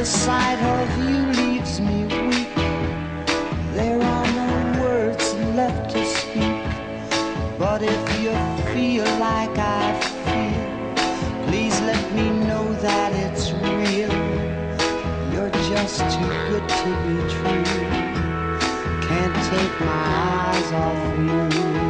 The sight of you leaves me weak. There are no words left to speak. But if you feel like I feel, please let me know that it's real. You're just too good to be true. Can't take my eyes off you.